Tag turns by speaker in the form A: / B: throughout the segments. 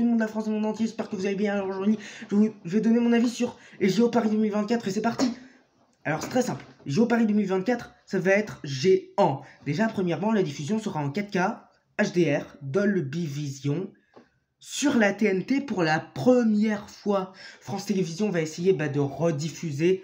A: tout monde, la France et le monde entier, j'espère que vous allez bien. Aujourd'hui, je, je vais donner mon avis sur les JO Paris 2024 et c'est parti Alors c'est très simple, JO Paris 2024, ça va être géant. Déjà, premièrement, la diffusion sera en 4K, HDR, Dolby Vision, sur la TNT pour la première fois. France Télévisions va essayer bah, de rediffuser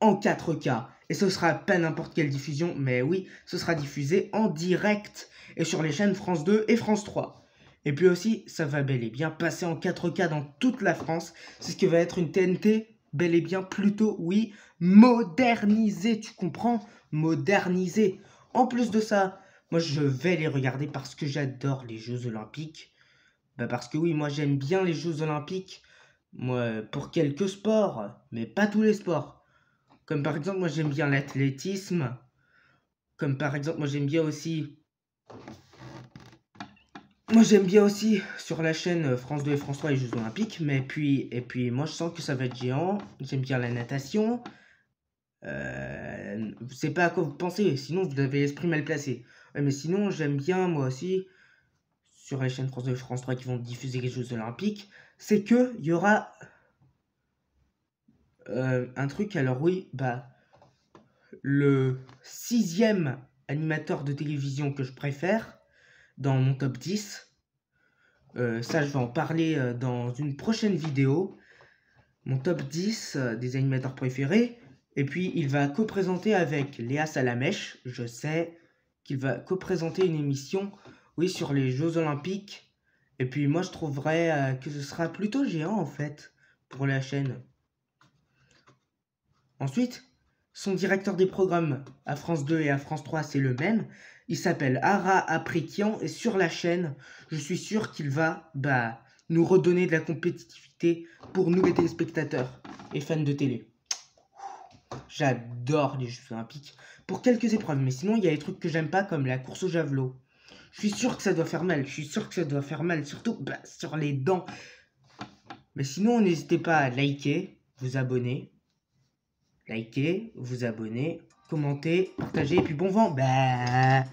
A: en 4K. Et ce sera pas n'importe quelle diffusion, mais oui, ce sera diffusé en direct et sur les chaînes France 2 et France 3. Et puis aussi, ça va bel et bien passer en 4K dans toute la France. C'est ce que va être une TNT, bel et bien plutôt, oui, modernisée, tu comprends? Modernisée. En plus de ça, moi je vais les regarder parce que j'adore les Jeux Olympiques. Bah parce que oui, moi j'aime bien les Jeux Olympiques. Moi, pour quelques sports, mais pas tous les sports. Comme par exemple, moi j'aime bien l'athlétisme. Comme par exemple, moi j'aime bien aussi. Moi j'aime bien aussi sur la chaîne France 2 et France 3 les Jeux Olympiques. Mais puis, et puis moi je sens que ça va être géant. J'aime bien la natation. Euh, c'est pas à quoi vous pensez, sinon vous avez l'esprit mal placé. Ouais, mais sinon j'aime bien moi aussi sur les chaînes France 2 et France 3 qui vont diffuser les Jeux Olympiques. C'est que il y aura euh, un truc, alors oui, bah, le sixième animateur de télévision que je préfère dans mon top 10. Euh, ça, je vais en parler euh, dans une prochaine vidéo. Mon top 10 euh, des animateurs préférés. Et puis, il va co-présenter avec Léa Salamèche. Je sais qu'il va co-présenter une émission, oui, sur les Jeux Olympiques. Et puis, moi, je trouverais que ce sera plutôt géant, en fait, pour la chaîne. Ensuite, son directeur des programmes à France 2 et à France 3, c'est le même. Il s'appelle Ara Aprikian et sur la chaîne, je suis sûr qu'il va bah, nous redonner de la compétitivité pour nous les téléspectateurs et fans de télé. J'adore les Jeux Olympiques pour quelques épreuves, mais sinon il y a des trucs que j'aime pas comme la course au javelot. Je suis sûr que ça doit faire mal, je suis sûr que ça doit faire mal, surtout bah, sur les dents. Mais sinon, n'hésitez pas à liker, vous abonner, liker, vous abonner, commenter, partager, et puis bon vent. Bah...